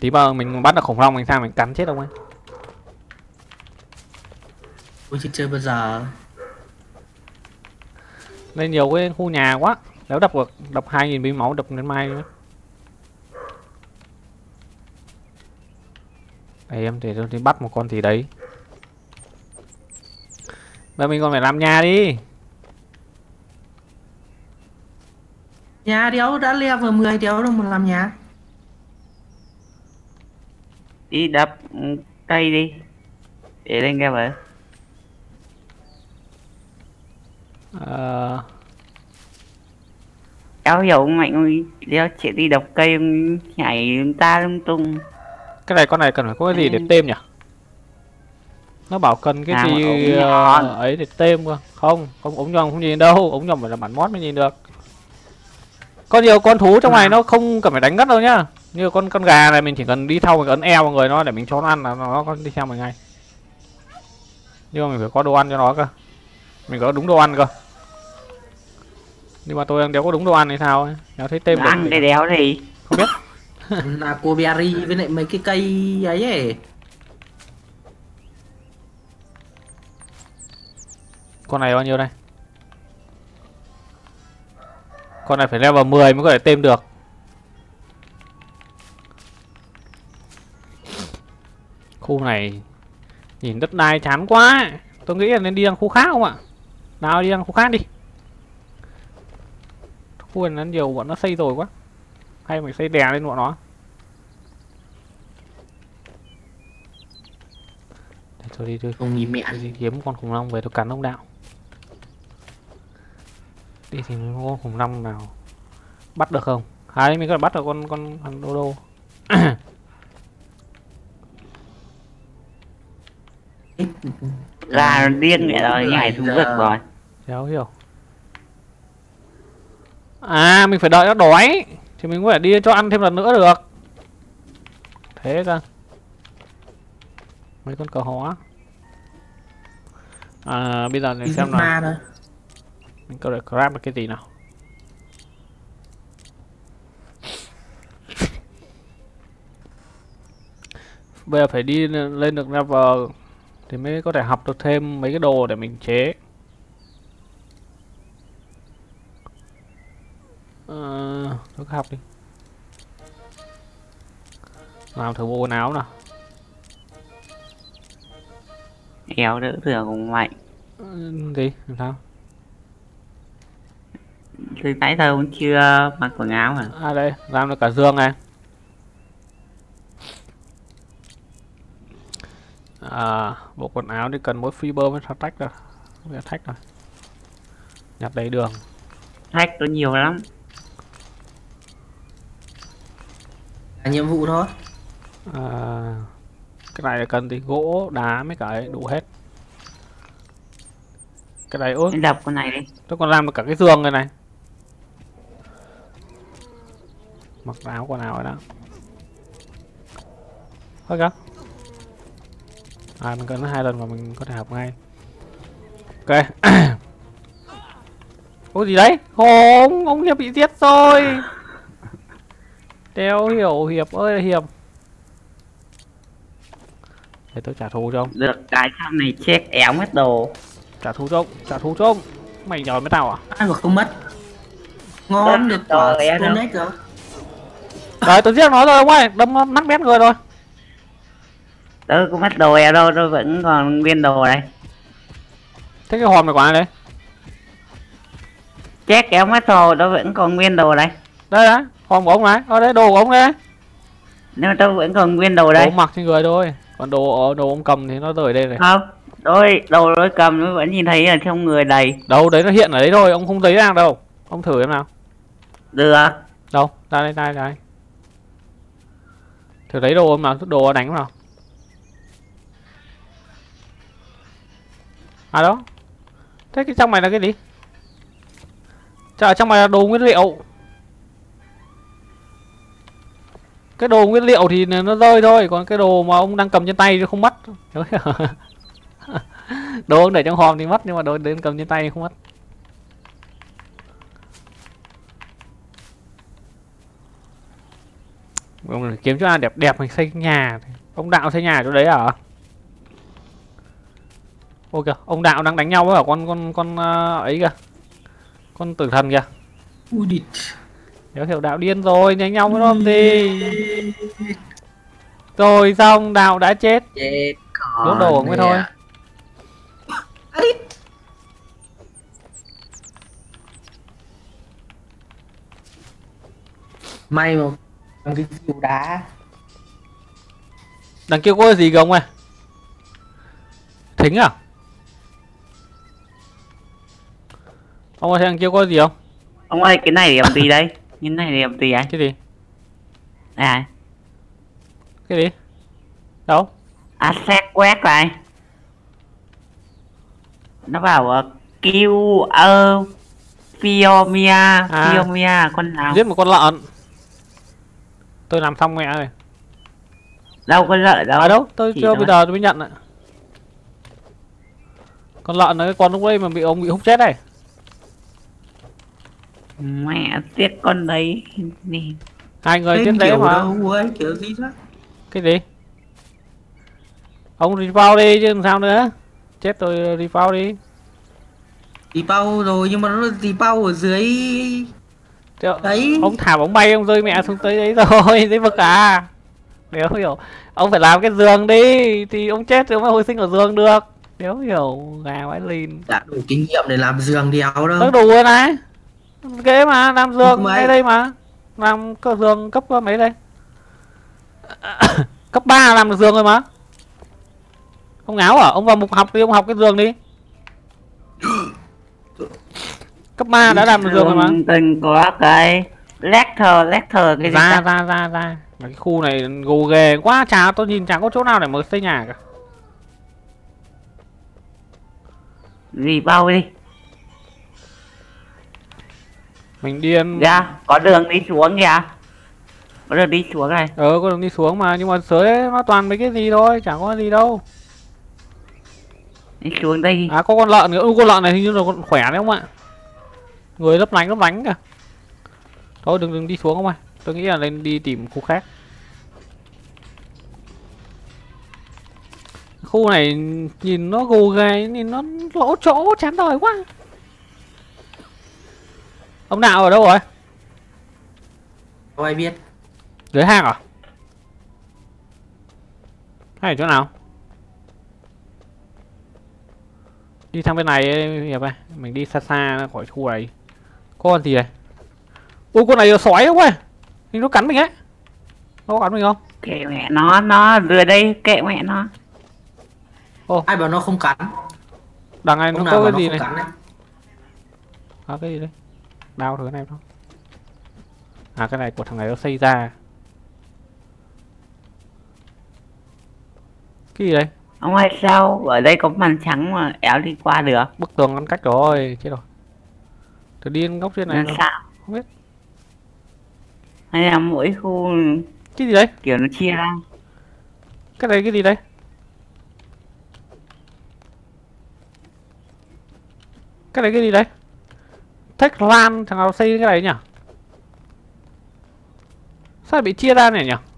Speaker 1: Tí mà mình bắt được khủng long mình sang mình cắn chết ông ấy.
Speaker 3: tôi chỉ chơi bao giờ
Speaker 1: Lên nhiều cái khu nhà quá. Nếu đập được đập 2000 bí máu đập đến mai nữa. Em để tôi đi bắt một con gì đấy. Giờ mình còn phải làm nhà đi.
Speaker 3: nhà đéo đã level 10 đéo đâu mà làm nhà
Speaker 2: đi đập cây đi để lên ra vậy
Speaker 1: Ờ,
Speaker 2: cháu hiểu ông mạnh ơi đeo chị đi đập cây nhảy ta lung tung
Speaker 1: cái này con này cần phải có cái gì để
Speaker 2: Ừ.
Speaker 1: tem nhỉ? Nó bảo cần cái
Speaker 2: À,
Speaker 1: gì ờ, ấy để tem cơ. Không, không ống nhòm không nhìn đâu, ống nhòm phải là bản mod mới nhìn được. Có nhiều con thú trong này
Speaker 2: À.
Speaker 1: nó không cần phải đánh gắt đâu nhá. Như con con gà này mình chỉ cần đi theo mình ấn eo vào người nó để mình cho nó ăn là nó có đi theo mình ngay. Nhưng mà mình phải có đồ ăn cho nó cơ. Mình có đúng đồ ăn cơ. Nhưng mà tôi đang đéo có đúng đồ ăn hay sao ấy. Nếu thấy tem
Speaker 2: ăn
Speaker 1: thì-
Speaker 2: để đéo gì
Speaker 1: không biết.
Speaker 3: là cô berry với lại mấy cái cây ấy ấy
Speaker 1: Con này bao nhiêu đây? Con này phải level 10 mới có thể tem được. Khu này nhìn đất đai chán quá. Tôi nghĩ là nên đi ăn khu khác không ạ? Nào đi ăn khu khác đi. Khu này nó nhiều bọn nó xây rồi quá. Hay mình xây đè lên bọn nó. Để tôi đi tôi
Speaker 3: không nghĩ mẹ
Speaker 1: đi kiếm con khủng long về tôi cắn ông đạo Đi tìm con khủng long nào Bắt được không? Hay mình có thể bắt được con con thằng đô đô.
Speaker 2: Là điên vậy rồi nhảy xuống vực rồi.
Speaker 1: Đéo hiểu. À mình phải đợi nó đói Thì mình có thể đi cho ăn thêm lần nữa được. Thế cơ. Mấy con cờ hóa. À bây giờ để xem nào Mình có thể grab được cái gì nào? Bây giờ phải đi lên được level Thì mới có thể học được thêm mấy cái đồ để mình chế. Ờ, cứ học đi. Làm thử bộ quần áo nào.
Speaker 2: Éo đỡ thừa cũng mạnh.
Speaker 1: Ừ, gì? Làm sao
Speaker 2: từ nãy giờ cũng chưa mặc quần áo à
Speaker 1: à đây làm được cả giường này. À bộ quần áo thì cần mỗi fiber mới tách rồi. Giờ thách rồi. Nhặt đầy đường.
Speaker 2: Thách có nhiều lắm.
Speaker 3: Là nhiệm vụ thôi.
Speaker 1: À, cái này là cần thì gỗ đá mấy cái đủ hết. Cái này ôi
Speaker 2: đập con này đi.
Speaker 1: Tôi còn làm được cả cái giường này này mặc áo quần áo rồi đó. Thôi kìa à mình cần nó hai lần mà mình có thể học ngay. Ok. Có gì đấy? Không ông hiệp bị giết rồi. Đeo hiểu hiệp ơi là hiệp. Để tôi trả thù cho ông.
Speaker 2: Được cái trong này chết éo mất đồ.
Speaker 1: Trả thù cho ông trả thù cho ông. Mày nhòi với tao à?
Speaker 3: Ăn mà không mất? Ngon được quả. Stone Age rồi
Speaker 1: Đấy tôi giết nó rồi ông ơi Đâm nó nát bét người rồi.
Speaker 2: Tôi cũng mất đồ éo đâu tôi vẫn còn nguyên đồ đây.
Speaker 1: Thế cái hòm này của ai đấy?
Speaker 2: Chết éo mất đồ tôi vẫn còn nguyên đồ đây.
Speaker 1: Đây đấy Hòm của ông này. Ở đây đồ của ông đấy
Speaker 2: nhưng mà tôi vẫn còn nguyên đồ
Speaker 1: Đồ
Speaker 2: đây.
Speaker 1: Ông mặc trên người thôi Còn đồ đồ ông cầm thì nó rời đây này.
Speaker 2: Không đôi đồ tôi cầm tôi vẫn nhìn thấy ở trong người đầy.
Speaker 1: Đâu đấy nó hiện ở đấy thôi Ông không thấy ra đâu. Ông thử em nào.
Speaker 2: Được.
Speaker 1: Đâu ra đây ra đây, ra đây Thử lấy đồ mà, Đồ đánh không nào À đó. Thế cái trong này là cái gì? Chả trong này là đồ nguyên liệu. Cái đồ nguyên liệu thì nó rơi thôi, Còn cái đồ mà ông đang cầm trên tay thì không mất. Đồ ông để trong hòm thì mất, Nhưng mà đồ đến cầm trên tay thì không mất. Ông phải kiếm cho ai đẹp đẹp mình xây nhà. Ông đạo xây nhà chỗ đấy à? Kìa Ông đạo đang đánh nhau với cả con con con ờ, ấy kìa. Con tử thần kìa.
Speaker 3: Ui địt
Speaker 1: Nếu hiểu đạo điên rồi đánh nhau với nó làm gì Rồi xong đạo đã chết.
Speaker 3: Chết còn
Speaker 1: Đốt đồ mới thôi.
Speaker 3: À, đít. may mà bằng cái siêu đá.
Speaker 1: Đằng kia có cái gì kìa ông ơi? Thính à? Ông ơi đằng kia có gì không?
Speaker 2: Ông ơi cái này để làm gì đây? Cái này để làm gì anh
Speaker 1: Cái gì?
Speaker 2: À.
Speaker 1: Cái gì? Đâu?
Speaker 2: Asset quét lại nó bảo uh, kill uh, Fiomia.
Speaker 1: À.
Speaker 2: Fiomia con nào?
Speaker 1: Giết một con lợn Tôi làm xong mẹ rồi.
Speaker 2: Đâu có lợi đâu.
Speaker 1: À đâu tôi
Speaker 2: Chỉ
Speaker 1: chưa bây giờ tôi mới nhận ạ. Con lợn cái con lúc đấy mà bị ông bị hút chết này.
Speaker 2: Mẹ tiếc con đấy. Đi.
Speaker 1: Hai người chết
Speaker 3: Tên
Speaker 1: đấy mà.
Speaker 3: ấy kiểu gì đó.
Speaker 1: Cái gì? Ông refoul đi chứ làm sao nữa. Chết tôi refoul đi.
Speaker 3: Bao rồi nhưng mà nó bao ở dưới
Speaker 1: Chứ
Speaker 3: đấy.
Speaker 1: Ông thả bóng bay ông rơi mẹ xuống tới đấy rồi Đấy vực à? Nếu hiểu Ông phải làm cái giường đi Thì ông chết thì ông mới hồi sinh ở giường được. Nếu hiểu Gà quái lìn.
Speaker 3: Đã đủ kinh nghiệm để làm giường đéo
Speaker 1: Nó
Speaker 3: đâu.
Speaker 1: Đủ rồi này. Ghế mà làm giường ngay đây mà. Làm cơ giường cấp mấy đây? Cấp 3 làm được giường rồi mà. Ông ngáo à? Ông vào mục học đi ông học cái giường đi Cấp 3 đã làm được rồi mà.
Speaker 2: Từng có cái lecture lecture cái gì
Speaker 1: ra ra ra ra. Mà cái khu này gồ ghề quá chả tôi nhìn chẳng có chỗ nào để mà xây nhà cả.
Speaker 2: Gì bao đi.
Speaker 1: Mình điên
Speaker 2: ra có đường đi xuống kìa. Có đường đi xuống này.
Speaker 1: Ờ có đường đi xuống mà nhưng mà dưới nó toàn mấy cái gì thôi chẳng có gì đâu.
Speaker 2: Đi xuống đây
Speaker 1: à có con lợn nữa. Con lợn này hình như là con khỏe đấy không ạ người lấp lánh lấp lánh kìa. Thôi đừng đừng đi xuống không ạ tôi nghĩ là nên đi tìm khu khác. Khu này nhìn nó gù ghề nhìn nó lỗ chỗ chán đời quá. Ông nào ở đâu rồi?
Speaker 3: Không ai biết.
Speaker 1: Dưới hang à? Hay ở chỗ nào? Đi sang bên này hiệp ơi mình đi xa xa khỏi khu này có con gì này? Ui con này sói không ơi? Nó cắn mình ấy. Nó có cắn mình không?
Speaker 2: Kệ mẹ nó nó rửa đây kệ mẹ nó.
Speaker 3: Ai bảo nó không cắn?
Speaker 1: Đằng này nó có cái gì
Speaker 3: không
Speaker 1: này?
Speaker 3: cắn đấy
Speaker 1: à cái gì đấy thử cái này thôi. À cái này của thằng này nó xây ra. Cái gì đây?
Speaker 2: Ông ơi sao? Ở đây có màn trắng mà éo đi qua được.
Speaker 1: Bức tường ngăn cách rồi chết rồi từ điên góc trên này
Speaker 2: sao?
Speaker 1: Không biết.
Speaker 2: hay là mỗi khu
Speaker 1: cái gì đấy?
Speaker 2: kiểu nó chia ra.
Speaker 1: Cái này cái gì đây? Cái này cái gì đây? Thách lan thằng nào xây cái này nhỉ? Sao bị chia ra này nhỉ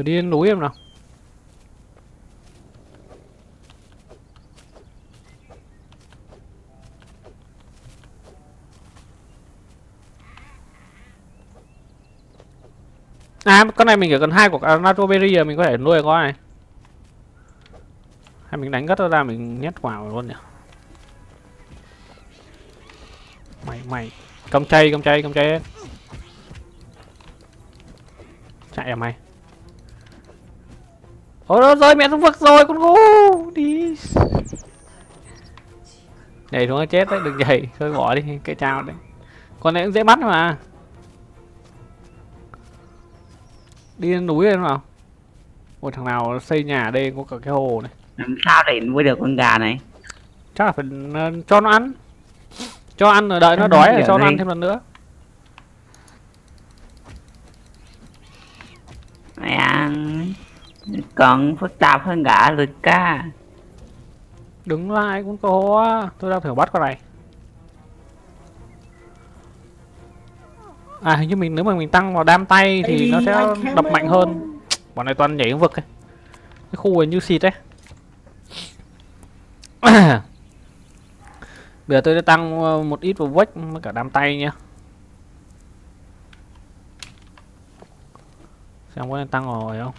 Speaker 1: thử đi lên núi em nào. À con này mình chỉ cần hai quả Natroberry là mình có thể nuôi được con này. Hay mình đánh gất ra, mình nhét vào luôn nhỉ? Mày mày. Cầm chay cầm chay cầm chay Chạy à mày? Ôi nó rơi mẹ xuống vực rồi con ngu Đi. Nhảy xuống chết đấy đừng nhảy thôi bỏ đi cái chào đấy. Con này cũng dễ bắt mà. Đi lên núi lên nào. Một thằng nào xây nhà ở đây có cả cái hồ này.
Speaker 2: Làm sao để nuôi được con gà này?
Speaker 1: Chắc là phải ờ, cho nó ăn. Cho ăn rồi đợi nó đói rồi cho nó ăn thêm lần nữa.
Speaker 2: Mẹ còn phức tạp hơn cả lực ca
Speaker 1: đứng lại cũng có tôi đang thử bắt con này. À hình như mình nếu mà mình tăng vào đam tay thì
Speaker 3: Ê,
Speaker 1: nó sẽ đập mạnh hơn. Bọn này toàn nhảy vực ấy. cái khu này như xịt ấy bây giờ tôi sẽ tăng ờ, một ít vào vách với cả đam tay nhá. Xem có nên tăng rồi không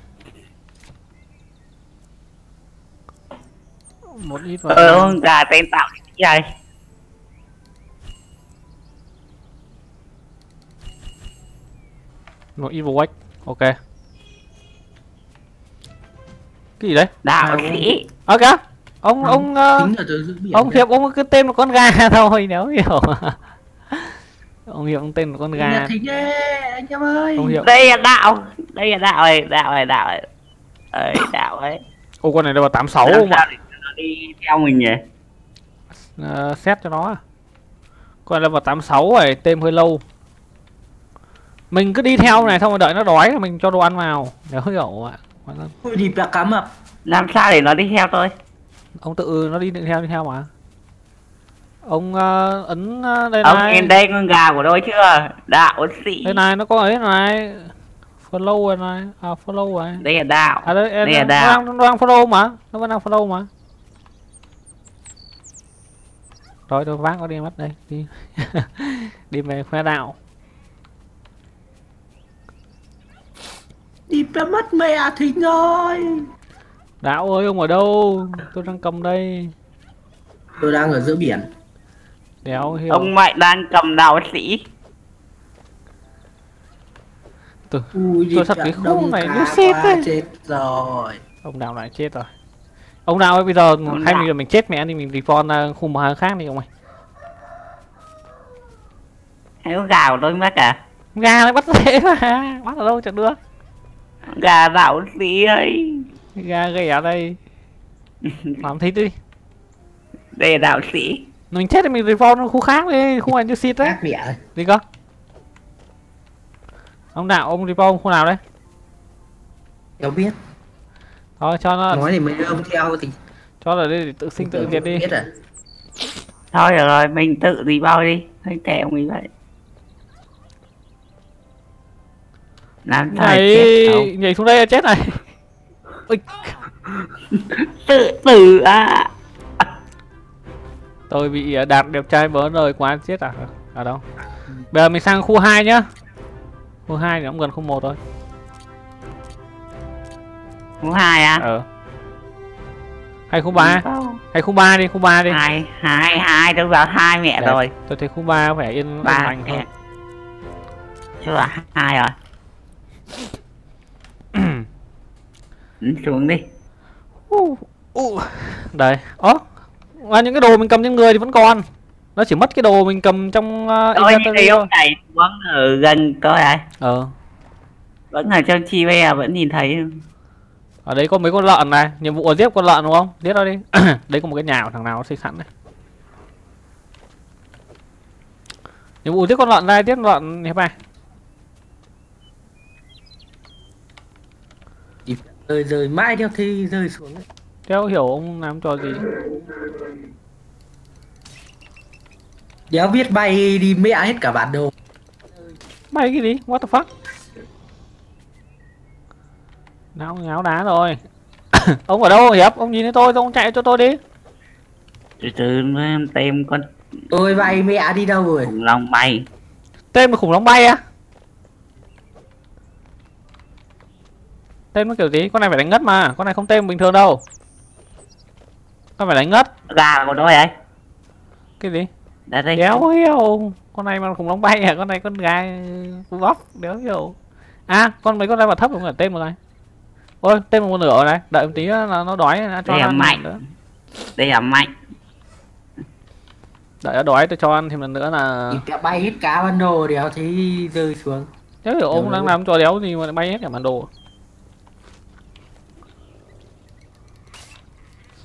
Speaker 1: một ít vào
Speaker 2: ờ con gà tên tạo vậy
Speaker 1: một vào vách ok. Cái gì đấy?
Speaker 2: Đạo sĩ.
Speaker 1: À kìa. Ông ông ờ,
Speaker 3: tính là tôi giữ biển
Speaker 1: ông hiệp ông cứ tên một con gà thôi nếu hiểu. Ông hiệp ông tên một con gà.
Speaker 3: Là thính ê, anh em ơi.
Speaker 1: Ông hiệp
Speaker 2: đây là đạo đây là đạo này đạo này đạo này ấy đạo ấy
Speaker 1: ô con này đâu là tám sáu
Speaker 2: làm
Speaker 1: mà
Speaker 2: nó đi theo mình nhỉ?
Speaker 1: Uh, xét cho nó à. con này là tám sáu rồi tên hơi lâu. Mình cứ đi theo này xong rồi đợi nó đói mình cho đồ ăn vào. Nếu hiểu ạ.
Speaker 3: Ui, địp đã cá mập
Speaker 2: làm sao để nó đi theo tôi?
Speaker 1: Ông tự nó đi theo đi theo mà. Ông ờ, ấn ờ, đây
Speaker 2: ông
Speaker 1: này.
Speaker 2: nhìn đây con gà của tôi chưa? Đạo sĩ.
Speaker 1: Đây này nó có ấy này. Follow rồi này. À follow rồi.
Speaker 2: Đây là đạo.
Speaker 1: À đây,
Speaker 2: Đây là
Speaker 1: nó,
Speaker 2: đạo.
Speaker 1: đang, nó đang follow mà. Nó vẫn đang follow mà rồi tôi vác nó đi mất đây đi. Đi về khoe đạo.
Speaker 3: Địp đã mất mẹ thính rồi
Speaker 1: đạo ơi ông ở đâu? Tôi đang cầm đây.
Speaker 3: Tôi đang ở giữa biển.
Speaker 1: Đéo hiểu.
Speaker 2: Ông mạnh đang cầm đạo sĩ.
Speaker 3: Ui,
Speaker 1: Tôi thật
Speaker 3: đã
Speaker 1: cái khu này ấy.
Speaker 3: chết rồi.
Speaker 1: Ông đạo lại chết rồi ông đạo ơi bây giờ
Speaker 2: Ông
Speaker 1: hay mình mình chết mẹ thì mình report ra khu mà khác đi ông ơi.
Speaker 2: Hay con gà của tôi mất à?
Speaker 1: Gà lại bắt dễ mà bắt ở đâu chẳng được.
Speaker 2: Gà đạo sĩ ấy.
Speaker 1: Gà gây ở đây. Làm thịt đi.
Speaker 2: Đây là đạo sĩ
Speaker 1: mình chết thì mình ra khu khác đi khu này như xịt đấy
Speaker 3: ác mẹ ơi.
Speaker 1: đi cơ ông đạo ông report khu nào đấy
Speaker 3: Cháu biết
Speaker 1: thôi cho nó
Speaker 3: nói thì mấy đứa ông theo thì
Speaker 1: cho là đi để tự sinh tự diệt đi.
Speaker 3: biết à
Speaker 2: thôi được rồi mình tự gì bao đi. Hơi tệ ông ấy vậy. Làm chết đâu.
Speaker 1: nhảy xuống đây là chết này.
Speaker 2: Tự tử à?
Speaker 1: Tôi bị ờ, đạt đẹp trai bớn rồi quá chết à? Ở đâu. Bây giờ mình sang khu 2 nhá. Khu 2 thì cũng gần khu 1 thôi.
Speaker 2: Khu hai à?
Speaker 1: Ờ. Hay khu 3,
Speaker 2: Không.
Speaker 1: hay khu 3 đi, khu 3 đi.
Speaker 2: Hai, hai, hai, tôi vào hai mẹ
Speaker 1: Đẹp.
Speaker 2: rồi.
Speaker 1: Tôi thấy khu 3 phải yên
Speaker 2: Ba
Speaker 1: lành hơn.
Speaker 2: mẹ. Tôi vào hai rồi. Ừ, xuống đi.
Speaker 1: Đây. Ơ. Và những cái đồ mình cầm trên người thì vẫn còn. Nó chỉ mất cái đồ mình cầm trong uh,
Speaker 2: Ôi,
Speaker 1: inventory
Speaker 2: thấy
Speaker 1: thôi.
Speaker 2: ông này vẫn ở gần coi này.
Speaker 1: Ờ.
Speaker 2: Vẫn ở trong chi ve vẫn nhìn thấy.
Speaker 1: Ở đấy có mấy con lợn này, nhiệm vụ là giết con lợn đúng không? Giết nó đi. đấy có một cái nhà của thằng nào nó xây sẵn này. Nhiệm vụ giết con lợn này, giết con lợn hiệp này.
Speaker 3: rơi rơi mãi theo thi rơi xuống ấy.
Speaker 1: Theo hiểu ông làm trò gì?
Speaker 3: đéo biết bay đi mẹ hết cả bản đồ
Speaker 1: Mày cái gì? What the fuck? Não ngáo đá rồi. ông ở đâu hiệp? Ông nhìn thấy tôi, ông chạy cho tôi đi.
Speaker 2: Từ từ em tem con
Speaker 3: tôi bay mẹ đi đâu rồi
Speaker 2: khủng long bay.
Speaker 1: Tên là khủng long bay á? Tên nó kiểu gì? Con này phải đánh ngất mà, con này không tên bình thường đâu. Con phải đánh ngất.
Speaker 2: Gà của tôi ấy.
Speaker 1: Cái gì?
Speaker 2: Đã đây.
Speaker 1: Đéo hiểu. Con này mà khủng long bay à? Con này con gà cu vóc, đéo hiểu. À, con mấy con này mà thấp cũng là tên một này. Ôi, tên một nửa rồi này. Đợi một tí là nó đói nó cho
Speaker 2: Đây là
Speaker 1: ăn
Speaker 2: mạnh.
Speaker 1: nữa.
Speaker 2: Đây là mạnh.
Speaker 1: Đợi nó đói tôi cho ăn thêm lần nữa là
Speaker 3: thì bay hết cả bản đồ đéo thấy rơi xuống
Speaker 1: Đéo hiểu ông đang làm trò đéo gì mà lại bay hết cả bản đồ.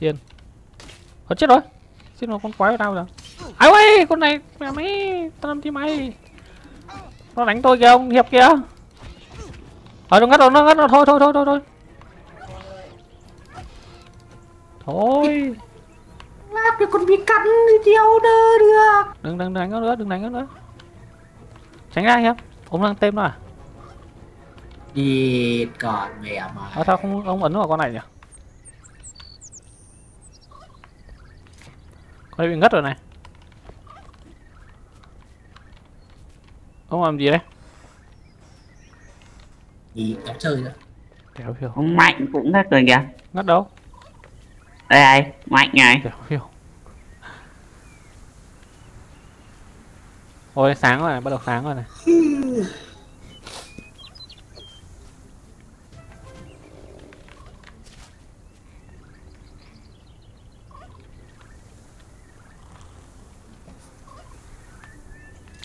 Speaker 1: Xiên. Ơ chết rồi. Xiên vào con quái ở đâu rồi? Ai ơi, con này mẹ mày, tao làm chi mày? Nó đánh tôi kìa ông hiệp kìa. Ờ nó ngất rồi, nó ngất rồi, thôi thôi thôi thôi thôi. Thôi,
Speaker 3: lát cái con bị cắn thì đéo đơ được
Speaker 1: đừng đừng đánh nó nữa, đừng đánh nó nữa. Tránh ra hiệp. Ông đang tên nó à?
Speaker 3: đi còn mẹ mà
Speaker 1: Ờ sao không ông ấn vào con này nhỉ? Con này bị ngất rồi này. Ông làm gì đấy?
Speaker 3: thì đéo chơi nữa
Speaker 1: Đéo hiểu.
Speaker 2: Ông mạnh cũng rất rồi kìa.
Speaker 1: Ngất đâu?
Speaker 2: Đây đây, mạnh này.
Speaker 1: Hiểu. Ôi sáng rồi này, bắt đầu sáng rồi này.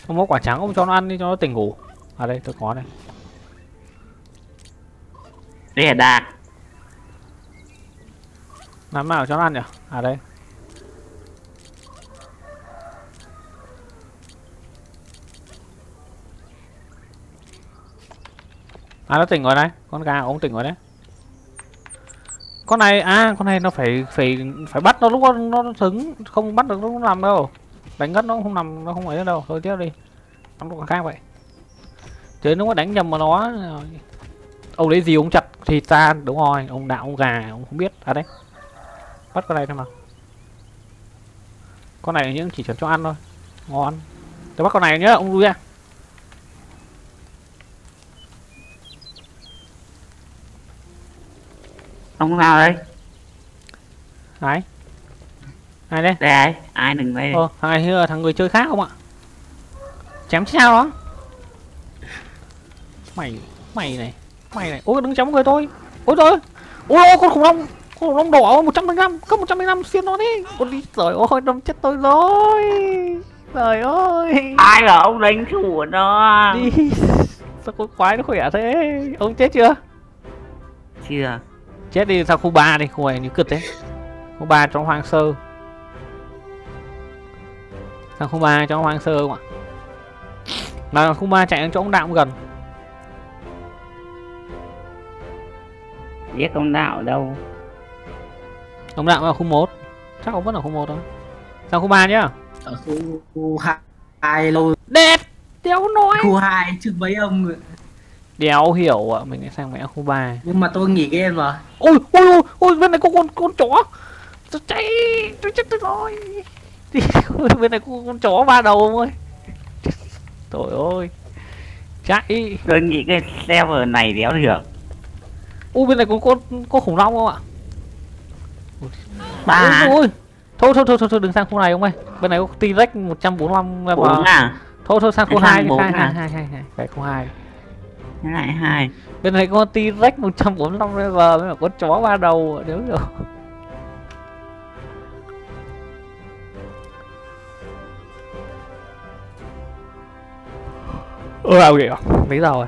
Speaker 1: Ông có quả trắng ông cho nó ăn đi cho nó tỉnh ngủ. À đây tôi có này.
Speaker 2: Đây là đạt.
Speaker 1: Làm nào cho nó ăn nhỉ? À đây. À nó tỉnh rồi đấy, con gà ông tỉnh rồi đấy. Con này à, con này nó phải phải phải bắt nó lúc nó, nó thứng, không bắt được nó nó nằm đâu. Đánh ngất nó không nằm, nó không ấy đâu. Thôi tiếp đi. Bắn con khác vậy. Chứ nếu mà đánh nhầm mà nó ờ, ông lấy gì ông chặt thịt ra đúng rồi ông đạo ông gà ông không biết à đấy bắt con này thôi mà. Con này những chỉ chuẩn cho ăn thôi. Ngon. Tôi bắt con này nhá ông ra
Speaker 2: Ông nào đây?
Speaker 1: ai ai đây.
Speaker 2: Đây ai? Ai đừng đây.
Speaker 1: ờ thằng này là thằng người chơi khác không ạ? Chém sao đó. Mày mày này mày này. Ôi đừng chém người tôi. Ôi ơi. ôi ôi con khủng long khủng long đỏ một trăm năm có một trăm năm xiên nó đi con đi trời ơi đâm chết tôi rồi. Trời ơi.
Speaker 2: Ai là ông đánh chủ của nó?
Speaker 1: đi. Sao con quái nó khỏe thế? Ông chết chưa?
Speaker 2: Chưa.
Speaker 1: chết đi sao khu 3 đi khu này như cực thế. Khu 3 cho hoang sơ. Sang khu 3 cho hoang sơ không ạ? Mà khu 3 chạy đến chỗ ông đạo cũng gần.
Speaker 2: Biết ông đạo đâu?
Speaker 1: Ông đạo ở khu 1 chắc ông vẫn ở khu 1 thôi. Sang khu 3 nhá.
Speaker 3: Ở khu, khu hai, hai lâu
Speaker 1: đẹp! Đéo nói
Speaker 3: khu hai chứ mấy ông
Speaker 1: đéo hiểu ạ mình lại sang mẹ khu 3
Speaker 3: nhưng mà tôi nghỉ game rồi
Speaker 1: ôi ôi ôi ôi bên này có con con chó. Tôi chạy tôi chết tôi rồi. Bên này có con chó ba đầu ông ơi. Trời ơi. Chạy.
Speaker 2: Tôi nghĩ cái server này đéo được.
Speaker 1: U bên này có có, có khủng long không ạ
Speaker 2: ba
Speaker 1: Ôi, ôi. Thôi, thôi thôi thôi thôi đừng sang khu này ông ơi. Bên này có T-Rex 145 level
Speaker 2: bốn à?
Speaker 1: Thôi thôi sang khu
Speaker 2: Hay
Speaker 1: 2
Speaker 2: sang bốn
Speaker 1: hai
Speaker 2: à?
Speaker 1: hai hai hai hai. Cái khu 2
Speaker 2: cái lại hai.
Speaker 1: Bên này có T-Rex 145 level Với cả con chó ba đầu Nếu rồi Ôi à kìa. Lấy rồi